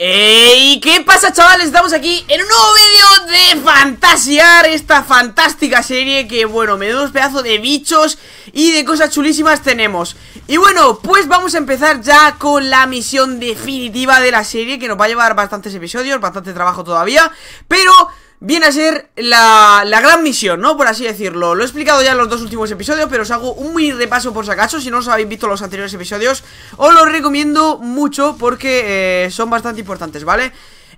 ¿Y qué pasa chavales? Estamos aquí en un nuevo vídeo de Fantasiar Esta fantástica serie que bueno, me menudos pedazos de bichos y de cosas chulísimas tenemos Y bueno, pues vamos a empezar ya con la misión definitiva de la serie Que nos va a llevar bastantes episodios, bastante trabajo todavía Pero viene a ser la, la, gran misión, ¿no? Por así decirlo Lo he explicado ya en los dos últimos episodios Pero os hago un muy repaso por si acaso Si no os habéis visto los anteriores episodios Os los recomiendo mucho porque eh, son bastante importantes, ¿vale?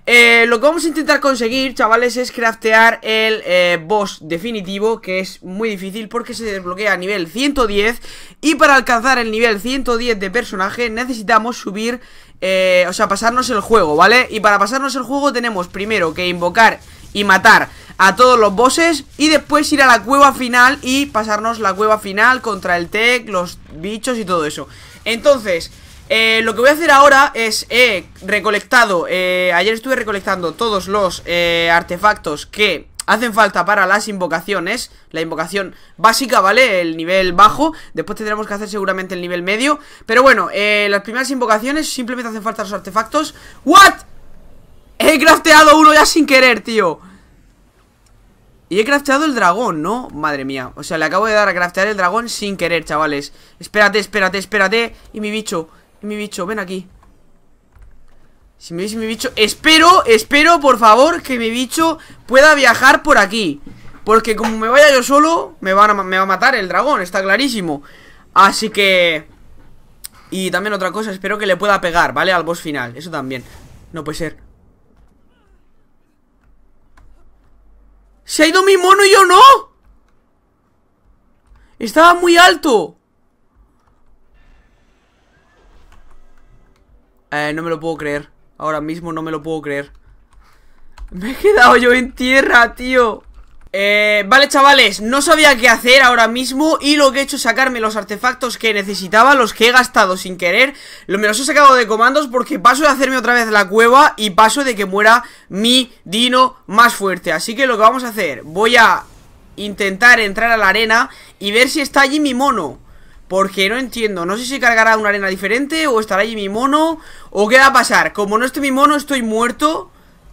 Eh, lo que vamos a intentar conseguir, chavales, es craftear el eh, boss definitivo Que es muy difícil porque se desbloquea a nivel 110 Y para alcanzar el nivel 110 de personaje necesitamos subir, eh, o sea, pasarnos el juego, ¿vale? Y para pasarnos el juego tenemos primero que invocar y matar a todos los bosses y después ir a la cueva final y pasarnos la cueva final contra el tech, los bichos y todo eso. Entonces, eh, lo que voy a hacer ahora es, he recolectado, eh, ayer estuve recolectando todos los eh, artefactos que hacen falta para las invocaciones La invocación básica, ¿vale? El nivel bajo Después tendremos que hacer seguramente el nivel medio Pero bueno, eh, las primeras invocaciones simplemente hacen falta los artefactos ¿What? He crafteado uno ya sin querer, tío. Y he crafteado el dragón, ¿no? Madre mía, o sea, le acabo de dar a craftear el dragón sin querer, chavales. Espérate, espérate, espérate. Y mi bicho, y mi bicho, ven aquí. Si me veis mi bicho Espero, espero, por favor, que mi bicho pueda viajar por aquí. Porque como me vaya yo solo Me, van a, me va a matar el dragón, está clarísimo. Así que... Y también otra cosa, espero que le pueda pegar, ¿vale? Al boss final, eso también. No puede ser Se ha ido mi mono y yo no. Estaba muy alto. Eh, no me lo puedo creer. Ahora mismo no me lo puedo creer. Me he quedado yo en tierra, tío eh, vale chavales, no sabía qué hacer ahora mismo y lo que he hecho es sacarme los artefactos que necesitaba, los que he gastado sin querer. Lo, Me los he sacado de comandos porque paso de hacerme otra vez la cueva y paso de que muera mi dino más fuerte. Así que lo que vamos a hacer, voy a intentar entrar a la arena y ver si está allí mi mono. Porque no entiendo, no sé si cargará una arena diferente o estará allí mi mono o qué va a pasar. Como no esté mi mono estoy muerto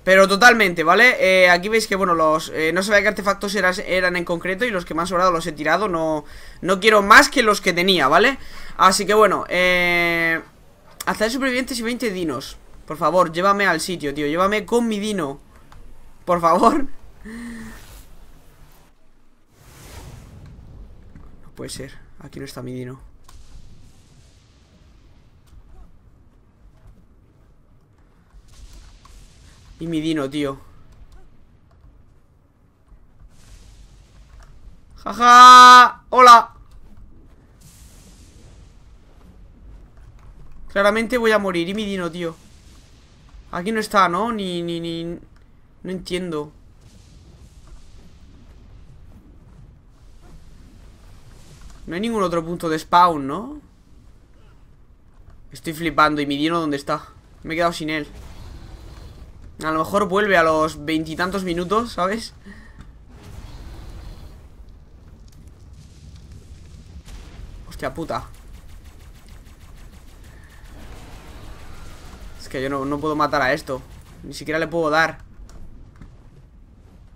pero totalmente, ¿vale? Eh, aquí veis que, bueno, los eh, no sabía qué artefactos eran, eran en concreto Y los que me han sobrado los he tirado. No, no quiero más que los que tenía, ¿vale? Así que, bueno, eh... De supervivientes y 20 dinos. Por favor, llévame al sitio, tío. Llévame con mi dino. Por favor. No puede ser. Aquí no está mi dino Y mi dino, tío. Jaja Hola Claramente voy a morir. Y mi dino, tío. Aquí no está, ¿no? Ni, ni, ni. No entiendo. No hay ningún otro punto de spawn, ¿no? Estoy flipando. ¿Y mi dino dónde está? Me he quedado sin él a lo mejor vuelve a los veintitantos minutos, ¿sabes? Hostia puta. Es que yo no, puedo matar a esto. Ni siquiera le puedo dar.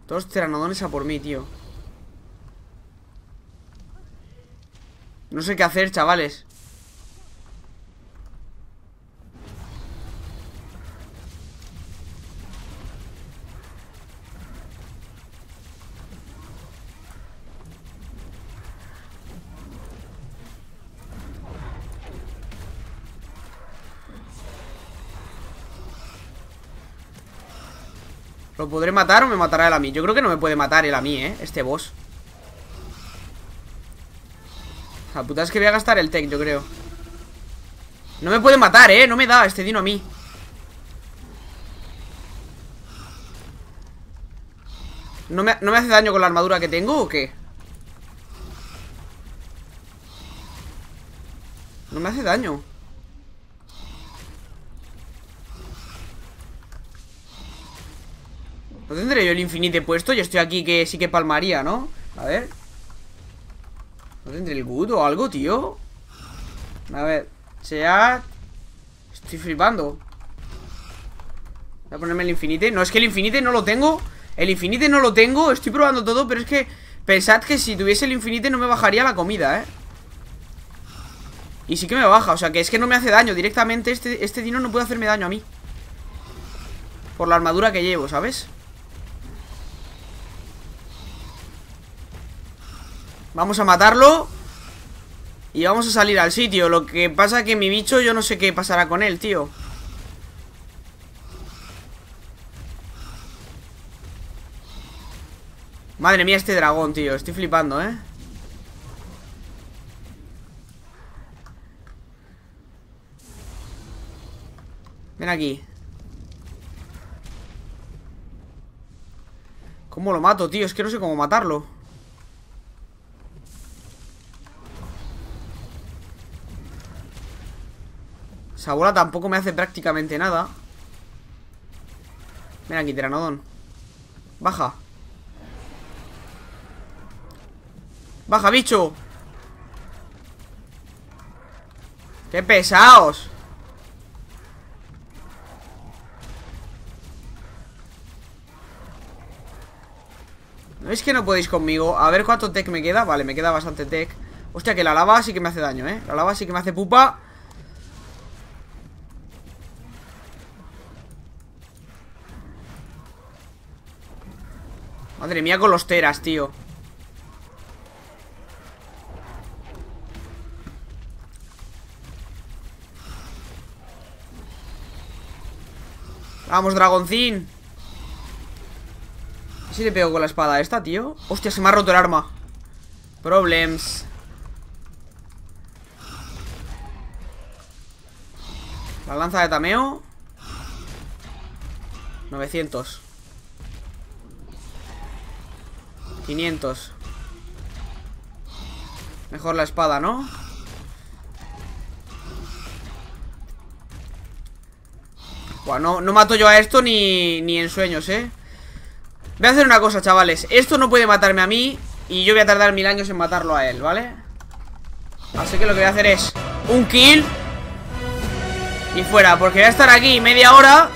Todos tiranodones a por mí, tío. No sé qué hacer, chavales ¿Lo podré matar o me matará él a mí? Yo creo que no me puede matar él a mí, ¿eh? Este boss La puta es que voy a gastar el tech, yo creo No me puede matar, ¿eh? No me da este dino a mí ¿No me, ¿No me hace daño con la armadura que tengo o qué? No me hace daño ¿No tendré yo el infinite puesto? Yo estoy aquí que sí que palmaría, ¿no? A ver ¿No tendré el good o algo, tío? A ver Sea... Estoy flipando Voy a ponerme el infinite No, es que el infinite no lo tengo El infinite no lo tengo Estoy probando todo Pero es que Pensad que si tuviese el infinite no me bajaría la comida, ¿eh? Y sí que me baja, o sea que es que no me hace daño Directamente este, este dino no puede hacerme daño a mí Por la armadura que llevo, ¿sabes? Vamos a matarlo Y vamos a salir al sitio. Lo que pasa que mi bicho yo no sé qué pasará con él, tío. Madre mía este dragón, tío. Estoy flipando, ¿eh? Ven aquí. ¿Cómo lo mato, tío? Es que no sé cómo matarlo Esa bola tampoco me hace prácticamente nada. Ven aquí, Teranodón Baja. Baja, bicho. ¡Qué pesados! ¿No es que no podéis conmigo? A ver cuánto tech me queda. Vale, me queda bastante tech. Hostia, que la lava sí que me hace daño, ¿eh? La lava sí que me hace pupa Madre mía con los teras, tío. Vamos, dragoncín. Si le pego con la espada esta, tío? Hostia, se me ha roto el arma. Problems. La lanza de tameo. 900 500 Mejor la espada, ¿no? No, no mato yo a esto ni, ni en sueños, ¿eh? Voy a hacer una cosa, chavales Esto no puede matarme a mí Y yo voy a tardar mil años en matarlo a él, ¿vale? Así que lo que voy a hacer es Un kill Y fuera, porque voy a estar aquí media hora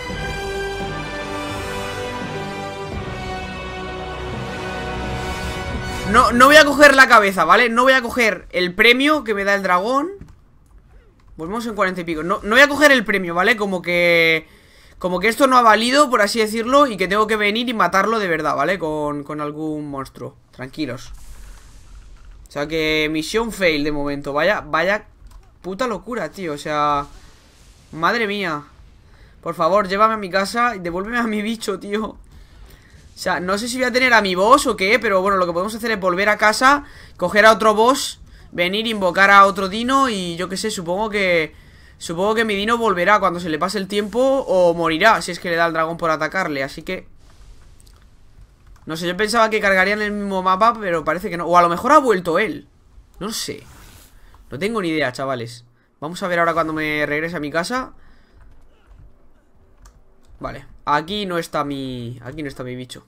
No, no voy a coger la cabeza, ¿vale? No voy a coger el premio que me da el dragón. Volvemos en cuarenta y pico. No, no voy a coger el premio, ¿vale? Como que... Como que esto no ha valido, por así decirlo Y que tengo que venir y matarlo de verdad, ¿vale? Con, con algún monstruo. Tranquilos. O sea que misión fail de momento. Vaya, vaya puta locura, tío. O sea... Madre mía. Por favor, llévame a mi casa y devuélveme a mi bicho, tío O sea, no sé si voy a tener a mi boss o qué Pero bueno, lo que podemos hacer es volver a casa Coger a otro boss Venir, invocar a otro dino Y yo qué sé, supongo que Supongo que mi dino volverá cuando se le pase el tiempo O morirá si es que le da el dragón por atacarle Así que... No sé, yo pensaba que cargarían el mismo mapa Pero parece que no O a lo mejor ha vuelto él No sé No tengo ni idea, chavales. Vamos a ver ahora cuando me regrese a mi casa. Vale Aquí no está mi... Aquí no está mi bicho.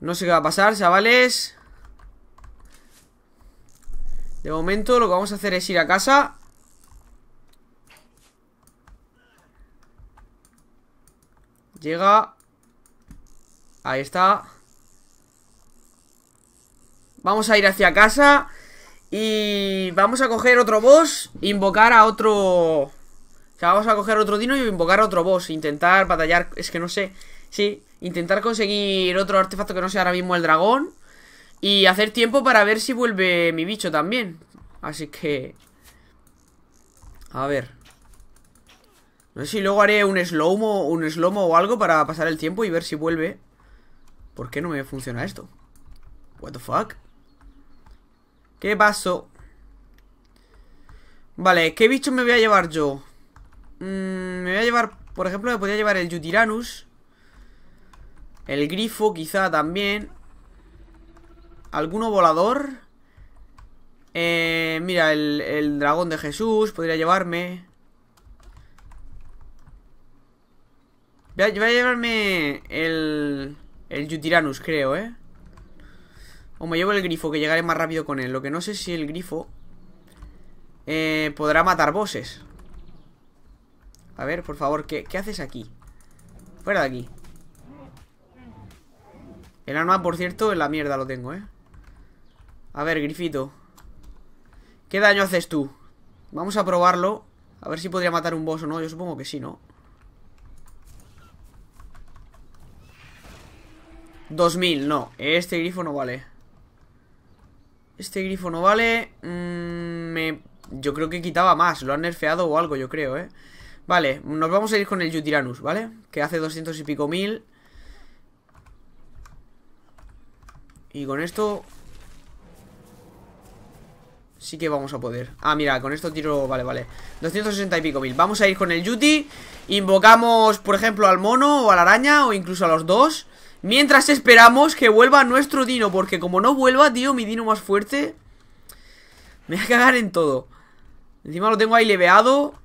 No sé qué va a pasar, chavales. De momento lo que vamos a hacer es ir a casa. Llega. Ahí está. Vamos a ir hacia casa Y vamos a coger otro boss Invocar a otro vamos a coger otro dino y invocar a otro boss Intentar batallar, es que no sé Sí, intentar conseguir otro artefacto que no sea ahora mismo el dragón Y hacer tiempo para ver si vuelve mi bicho también Así que... A ver no sé si luego haré un slow-mo un slow o algo para pasar el tiempo y ver si vuelve. ¿Por qué no me funciona esto? What the fuck? ¿Qué pasó? Vale, ¿qué bicho me voy a llevar yo? Mm, me voy a llevar, por ejemplo, me podría llevar el Yutiranus El grifo quizá también ¿Alguno volador? Eh, mira, el, el dragón de Jesús podría llevarme Voy a, llevarme el... El Yutiranus, creo, ¿eh? O me llevo el grifo, que llegaré más rápido con él Lo que no sé si el grifo eh, Podrá matar bosses A ver, por favor, ¿qué, haces aquí? Fuera de aquí El arma, por cierto, en la mierda lo tengo, ¿eh? A ver, Grifito ¿Qué daño haces tú? Vamos a probarlo A ver si podría matar un boss o no Yo supongo que sí, ¿no? 2000, no Este grifo no vale Este grifo no vale mm, me... Yo creo que quitaba más Lo han nerfeado o algo, yo creo, ¿eh? Vale, nos vamos a ir con el Yutiranus, ¿vale? Que hace 200 y pico mil. Y con esto Sí que vamos a poder. Ah, mira, con esto tiro... Vale, vale. 260 y pico mil. Vamos a ir con el Yuti. Invocamos, por ejemplo, al mono o a la araña O incluso a los dos. Mientras esperamos que vuelva nuestro dino Porque como no vuelva, tío, mi dino más fuerte Me va a cagar en todo. Encima lo tengo ahí leveado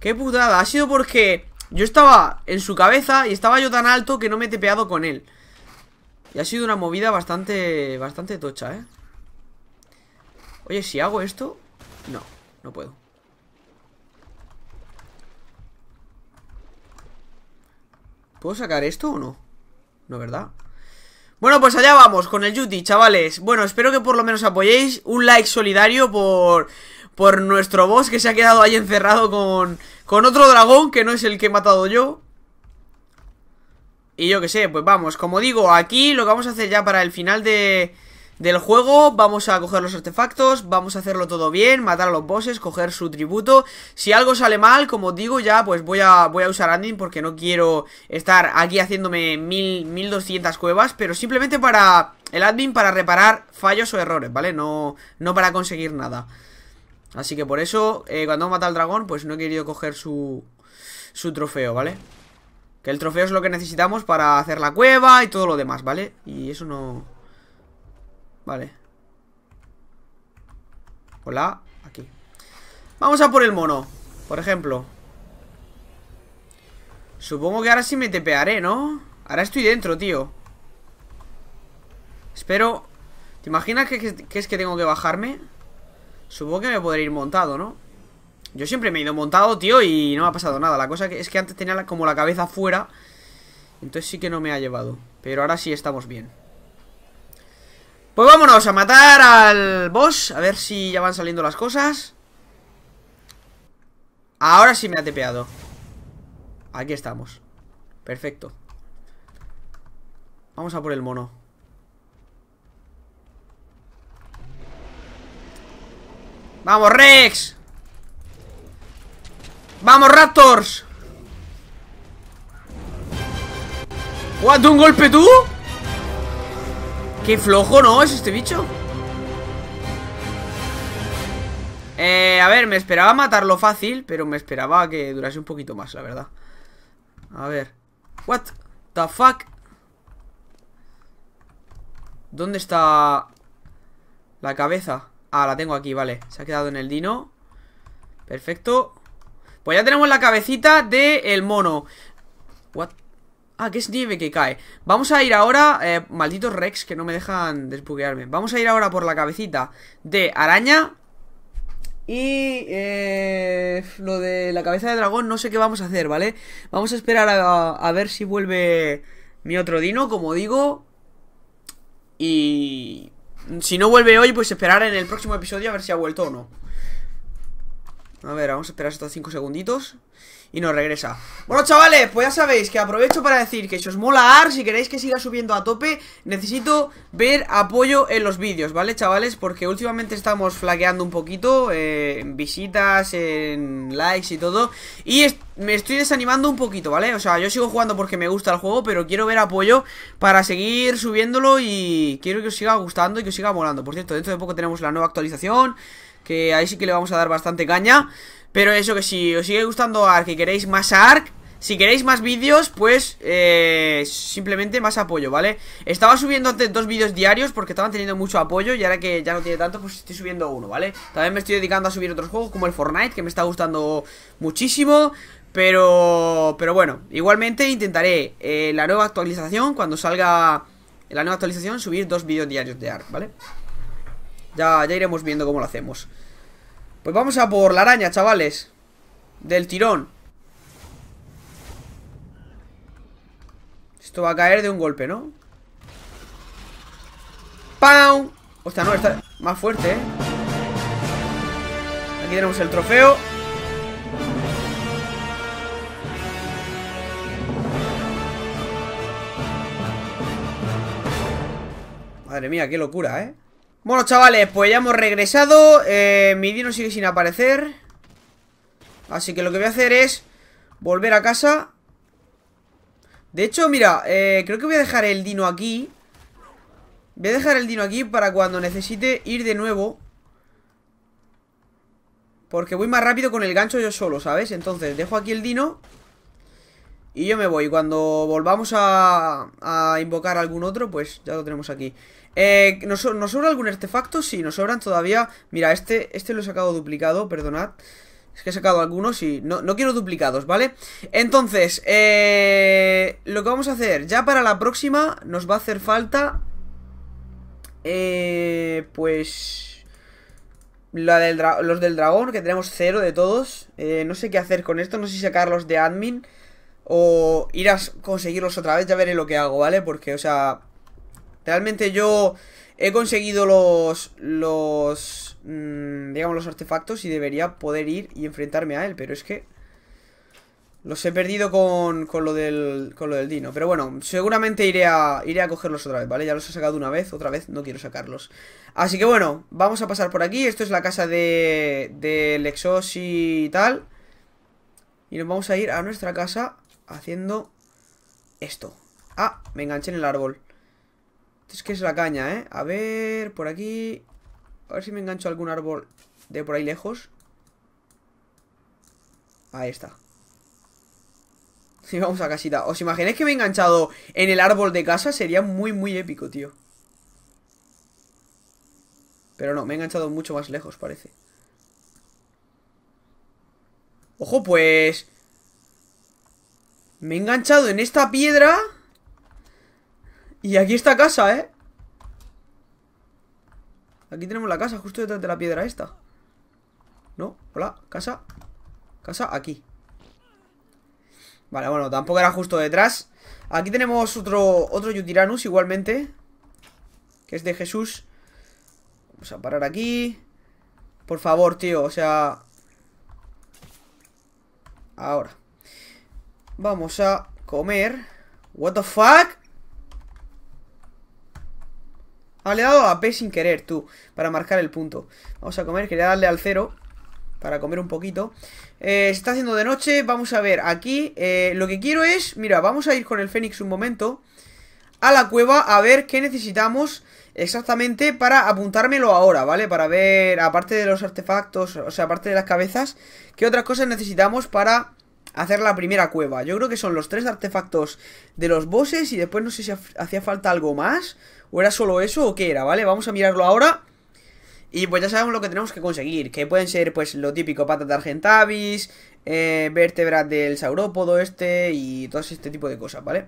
Qué putada, ha sido porque Yo estaba en su cabeza Y estaba yo tan alto que no me he tepeado con él. Y ha sido una movida bastante Bastante tocha, eh Oye, si hago esto No, no puedo. ¿Puedo sacar esto o no? ¿No, verdad? Bueno, pues allá vamos, con el Yuti, chavales. Bueno, espero que por lo menos apoyéis Un like solidario por, por nuestro boss que se ha quedado ahí encerrado con, con otro dragón Que no es el que he matado yo. Y yo que sé, pues vamos Como digo, aquí lo que vamos a hacer ya para el final de del juego Vamos a coger los artefactos, vamos a hacerlo todo bien Matar a los bosses, coger su tributo. Si algo sale mal, como digo ya Pues voy a, voy a usar admin porque no quiero estar aquí haciéndome mil, 1200 cuevas Pero simplemente para el admin para reparar fallos o errores, ¿vale? No, no para conseguir nada Así que por eso, eh, cuando mata al dragón Pues no he querido coger su, su trofeo, ¿vale? Que el trofeo es lo que necesitamos para hacer la cueva y todo lo demás, ¿vale? Y eso no... Vale Hola, aquí Vamos a por el mono Por ejemplo Supongo que ahora sí me tepearé, ¿no? Ahora estoy dentro, tío Espero ¿Te imaginas que, es que tengo que bajarme? Supongo que me podré ir montado, ¿no? Yo siempre me he ido montado, tío, y no me ha pasado nada. La cosa es que antes tenía como la cabeza fuera Entonces sí que no me ha llevado. Pero ahora sí estamos bien. Pues vámonos a matar al boss A ver si ya van saliendo las cosas. Ahora sí me ha tepeado. Aquí estamos. Perfecto. Vamos a por el mono ¡Vamos, Rex! ¡Vamos, Raptors! ¿What? ¿Un golpe tú? Qué flojo, ¿no? Es este bicho Eh, a ver, me esperaba matarlo fácil Pero me esperaba que durase un poquito más, la verdad A ver What the fuck ¿Dónde está la cabeza? Ah, la tengo aquí, vale. Se ha quedado en el dino. Perfecto. Pues ya tenemos la cabecita del el mono. What Ah, que es nieve que cae. Vamos a ir ahora, eh, malditos Rex Que no me dejan desbuguearme. Vamos a ir ahora por la cabecita de araña. Y eh, lo de la cabeza de dragón No sé qué vamos a hacer, ¿vale? Vamos a esperar a ver si vuelve mi otro dino, como digo. Y... Si no vuelve hoy, pues esperar en el próximo episodio a ver si ha vuelto o no. A ver, vamos a esperar estos 5 segunditos y nos regresa Bueno chavales, pues ya sabéis que aprovecho para decir que si os mola AR, si queréis que siga subiendo a tope Necesito ver apoyo en los vídeos, ¿vale chavales? Porque últimamente estamos flaqueando un poquito eh, En visitas, en likes y todo Y me estoy desanimando un poquito, ¿vale? O sea, yo sigo jugando porque me gusta el juego Pero quiero ver apoyo para seguir subiéndolo Y quiero que os siga gustando y que os siga molando Por cierto, dentro de poco tenemos la nueva actualización Que ahí sí que le vamos a dar bastante caña pero eso que si os sigue gustando Ark y queréis más Ark si queréis más vídeos, pues eh, simplemente más apoyo, ¿vale? Estaba subiendo antes dos vídeos diarios porque estaban teniendo mucho apoyo y ahora que ya no tiene tanto, pues estoy subiendo uno, ¿vale? También me estoy dedicando a subir otros juegos como el Fortnite, que me está gustando muchísimo, pero, pero bueno, igualmente intentaré eh, la nueva actualización, cuando salga la nueva actualización, subir dos vídeos diarios de Ark, ¿vale? Ya, ya iremos viendo cómo lo hacemos. Pues vamos a por la araña, chavales Del tirón Esto va a caer de un golpe, ¿no? ¡Pam! Hostia, no, está más fuerte, ¿eh? Aquí tenemos el trofeo Madre mía, qué locura, ¿eh? Bueno, chavales, pues ya hemos regresado. Eh, Mi dino sigue sin aparecer. Así que lo que voy a hacer es Volver a casa. De hecho, mira, eh, creo que voy a dejar el dino aquí. Voy a dejar el dino aquí para cuando necesite ir de nuevo. Porque voy más rápido con el gancho yo solo, ¿sabes? Entonces, dejo aquí el dino Y yo me voy. Cuando volvamos a, a invocar algún otro, pues ya lo tenemos aquí eh, ¿nos, sobra algún artefacto? Sí, nos sobran todavía Mira, este, este lo he sacado duplicado, perdonad Es que he sacado algunos y no, no quiero duplicados, ¿vale? Entonces, eh, lo que vamos a hacer Ya para la próxima nos va a hacer falta eh, Pues... Los del dragón, que tenemos cero de todos eh, No sé qué hacer con esto, no sé si sacarlos de admin O ir a conseguirlos otra vez, ya veré lo que hago, ¿vale? Porque, o sea, Realmente yo he conseguido los, los, mmm, digamos, los artefactos y debería poder ir y enfrentarme a él, pero es que los he perdido con, con, lo, del, con lo del Dino. Pero bueno, seguramente iré a, iré a cogerlos otra vez, ¿vale? Ya los he sacado una vez, otra vez no quiero sacarlos. Así que bueno, vamos a pasar por aquí. Esto es la casa de, de Lexos y tal. Y nos vamos a ir a nuestra casa haciendo esto. Ah, me enganché en el árbol. Es que es la caña, ¿eh? A ver, por aquí... A ver si me engancho algún árbol de por ahí lejos. Ahí está. Y vamos a casita. ¿Os imagináis que me he enganchado en el árbol de casa? Sería muy, muy épico, tío. Pero no, me he enganchado mucho más lejos, parece. Ojo, pues... Me he enganchado en esta piedra... Y aquí está casa, ¿eh? Aquí tenemos la casa, justo detrás de la piedra esta. ¿No? Hola, casa. Casa aquí. Vale, bueno, tampoco era justo detrás. Aquí tenemos otro, otro Yutiranus igualmente Que es de Jesús. Vamos a parar aquí. Por favor, tío, o sea Ahora. Vamos a comer. What the fuck Ah, le he dado a P sin querer, tú Para marcar el punto Vamos a comer, quería darle al cero Para comer un poquito eh, Se está haciendo de noche, vamos a ver Aquí, eh, lo que quiero es Mira, vamos a ir con el Fénix un momento A la cueva, a ver qué necesitamos Exactamente para apuntármelo ahora, ¿vale? Para ver, aparte de los artefactos O sea, aparte de las cabezas ¿Qué otras cosas necesitamos para hacer la primera cueva? Yo creo que son los tres artefactos de los bosses Y después no sé si hacía falta algo más ¿O era solo eso o qué era, vale? Vamos a mirarlo ahora Y pues ya sabemos lo que tenemos que conseguir Que pueden ser pues lo típico patas de Argentavis eh, Vértebras del saurópodo este Y todo este tipo de cosas, ¿vale?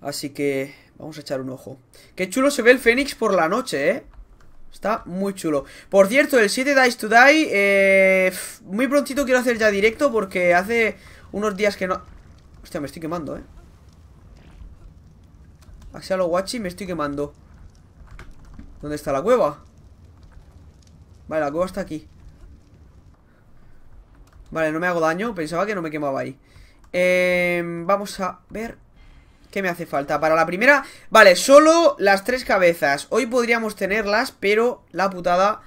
Así que vamos a echar un ojo Qué chulo se ve el Fénix por la noche, ¿eh? Está muy chulo Por cierto, el 7 Dice to Die eh, Muy prontito quiero hacer ya directo Porque hace unos días que no... Hostia, me estoy quemando, ¿eh? a lo guachi me estoy quemando ¿Dónde está la cueva? Vale, la cueva está aquí Vale, no me hago daño Pensaba que no me quemaba ahí eh, Vamos a ver ¿Qué me hace falta? Para la primera Vale, solo las tres cabezas. Hoy podríamos tenerlas, pero la putada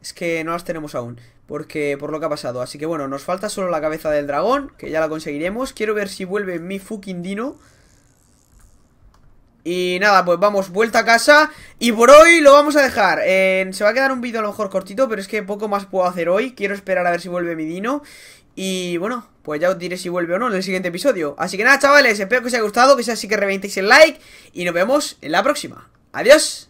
Es que no las tenemos aún Porque, por lo que ha pasado. Así que bueno, nos falta solo la cabeza del dragón Que ya la conseguiremos. Quiero ver si vuelve mi fucking dino. Y nada, pues vamos, vuelta a casa. Y por hoy lo vamos a dejar. Se va a quedar un vídeo a lo mejor cortito Pero es que poco más puedo hacer hoy. Quiero esperar a ver si vuelve mi Dino Y bueno, pues ya os diré si vuelve o no en el siguiente episodio. Así que nada chavales, espero que os haya gustado Que sea así que reventéis el like Y nos vemos en la próxima. Adiós